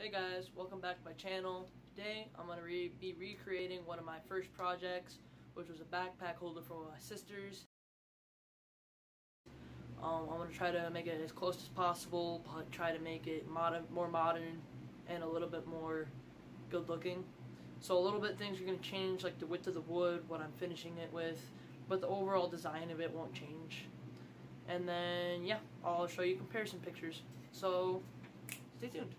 Hey guys, welcome back to my channel. Today I'm going to re be recreating one of my first projects, which was a backpack holder for my sisters. Um, I'm going to try to make it as close as possible, but try to make it modern, more modern and a little bit more good looking. So a little bit things are going to change, like the width of the wood, what I'm finishing it with, but the overall design of it won't change. And then, yeah, I'll show you comparison pictures. So, stay tuned.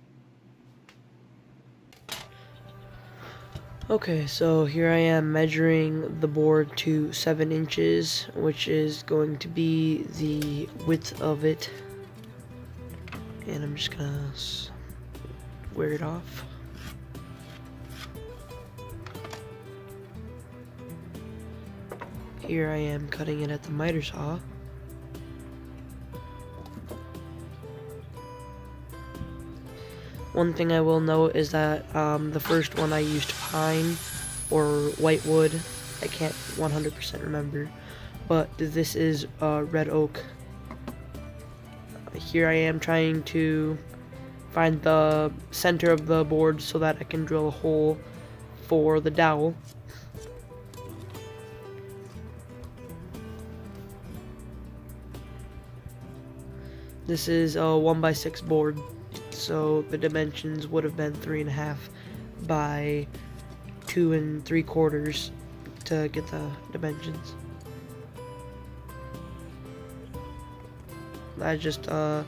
Okay, so here I am measuring the board to 7 inches, which is going to be the width of it. And I'm just gonna wear it off. Here I am cutting it at the miter saw. One thing I will note is that um, the first one I used pine or white wood. I can't 100% remember. But this is uh, red oak. Here I am trying to find the center of the board so that I can drill a hole for the dowel. This is a 1 by 6 board so the dimensions would have been three and a half by two and three quarters to get the dimensions. I just uh,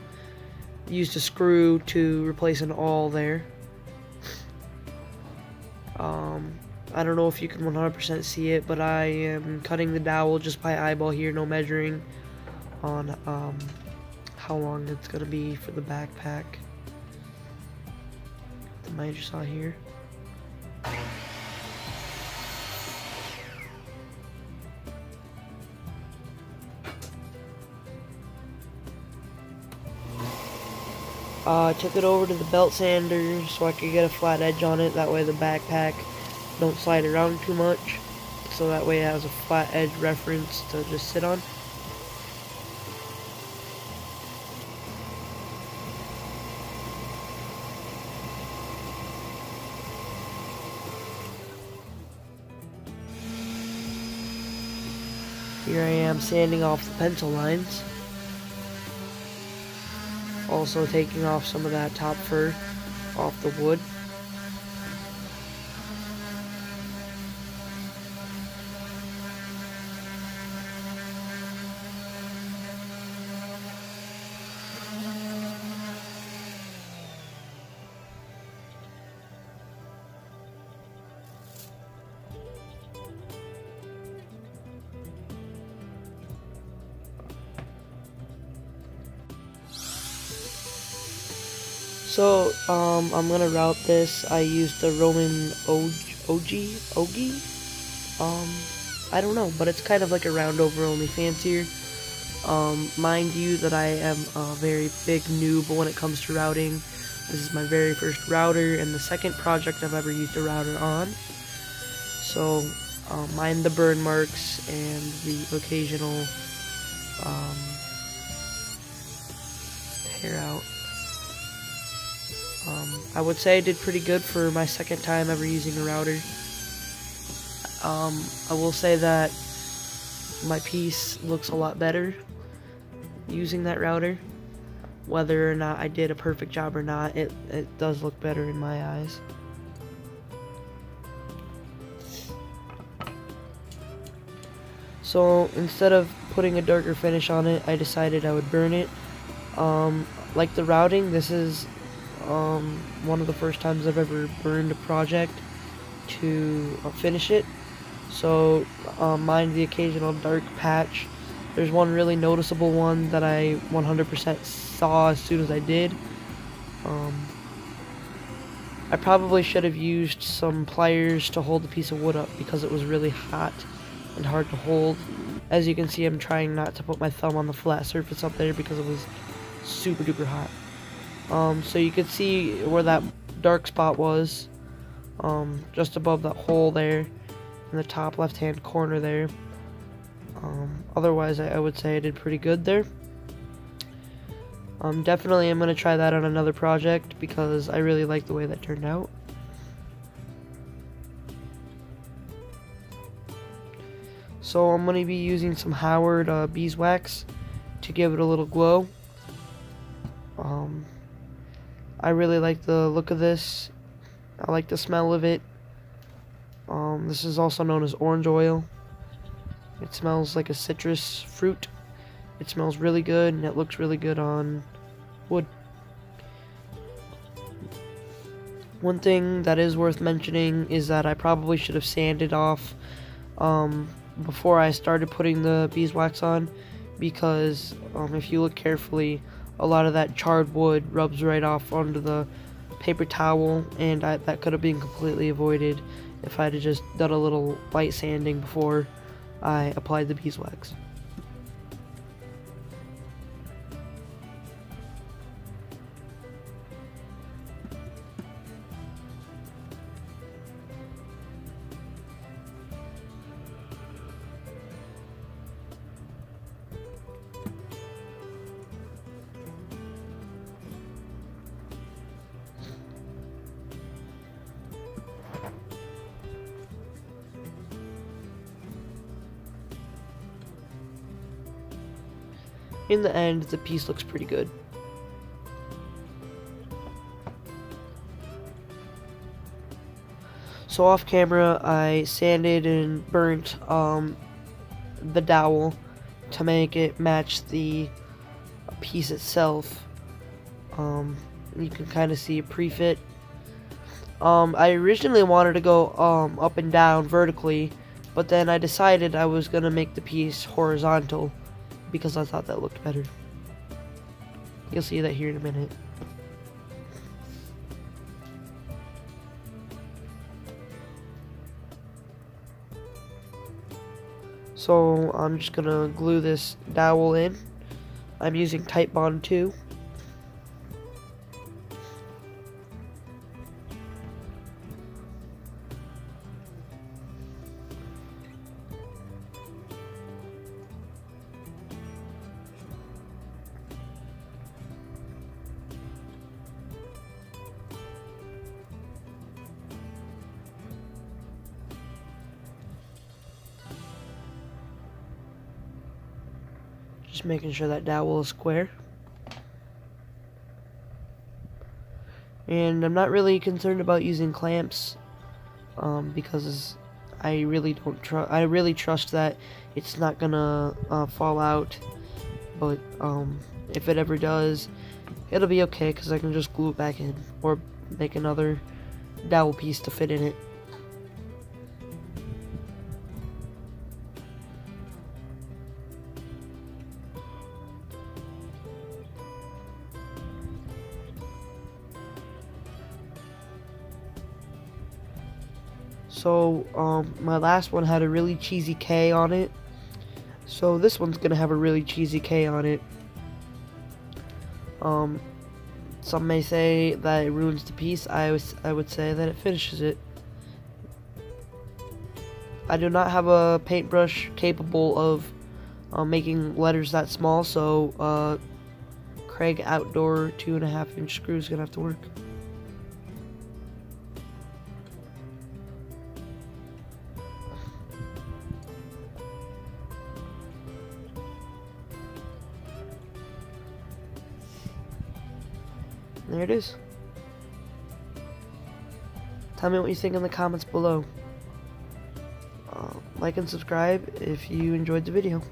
used a screw to replace an awl there. Um, I don't know if you can 100% see it, but I am cutting the dowel just by eyeball here, no measuring on um, how long it's going to be for the backpack the miter saw here. Uh, I took it over to the belt sander so I could get a flat edge on it. That way the backpack don't slide around too much. So that way it has a flat edge reference to just sit on. Here I am sanding off the pencil lines. Also taking off some of that top fur off the wood. So, um, I'm gonna route this. I used the Roman Ogee, Ogee? Um, I don't know, but it's kind of like a round over, only fancier. Um, mind you that I am a very big noob when it comes to routing. This is my very first router and the second project I've ever used a router on. So, um, mind the burn marks and the occasional um, hair out. Um, I would say I did pretty good for my second time ever using a router. Um, I will say that my piece looks a lot better using that router. Whether or not I did a perfect job or not, it, it does look better in my eyes. So instead of putting a darker finish on it, I decided I would burn it. Um, like the routing, this is um, one of the first times I've ever burned a project to uh, finish it. So, um, mind the occasional dark patch. There's one really noticeable one that I 100% saw as soon as I did. Um, I probably should have used some pliers to hold the piece of wood up because it was really hot and hard to hold. As you can see, I'm trying not to put my thumb on the flat surface up there because it was super duper hot. Um, so you can see where that dark spot was, um, just above that hole there, in the top left hand corner there. Um, otherwise, I, I, would say I did pretty good there. Um, definitely I'm going to try that on another project because I really like the way that turned out. So I'm going to be using some Howard uh, beeswax to give it a little glow. Um, I really like the look of this. I like the smell of it. Um, this is also known as orange oil. It smells like a citrus fruit. It smells really good and it looks really good on wood. One thing that is worth mentioning is that I probably should have sanded off um, before I started putting the beeswax on because um, if you look carefully a lot of that charred wood rubs right off onto the paper towel and I, that could have been completely avoided if I had just done a little light sanding before I applied the beeswax. In the end, the piece looks pretty good. So off camera, I sanded and burnt um, the dowel to make it match the piece itself. Um, you can kind of see a pre-fit. Um, I originally wanted to go um, up and down vertically, but then I decided I was going to make the piece horizontal because I thought that looked better. You'll see that here in a minute. So I'm just gonna glue this dowel in. I'm using Titebond 2. Just making sure that dowel is square. And I'm not really concerned about using clamps um, because I really don't trust. I really trust that it's not gonna uh, fall out. But um, if it ever does, it'll be okay because I can just glue it back in or make another dowel piece to fit in it. So, um, my last one had a really cheesy K on it. So this one's gonna have a really cheesy K on it. Um, some may say that it ruins the piece. I, was, I would say that it finishes it. I do not have a paintbrush capable of uh, making letters that small, so uh, Kreg Outdoor two and a half inch screw is gonna have to work. There it is. Tell me what you think in the comments below. Uh, like and subscribe if you enjoyed the video.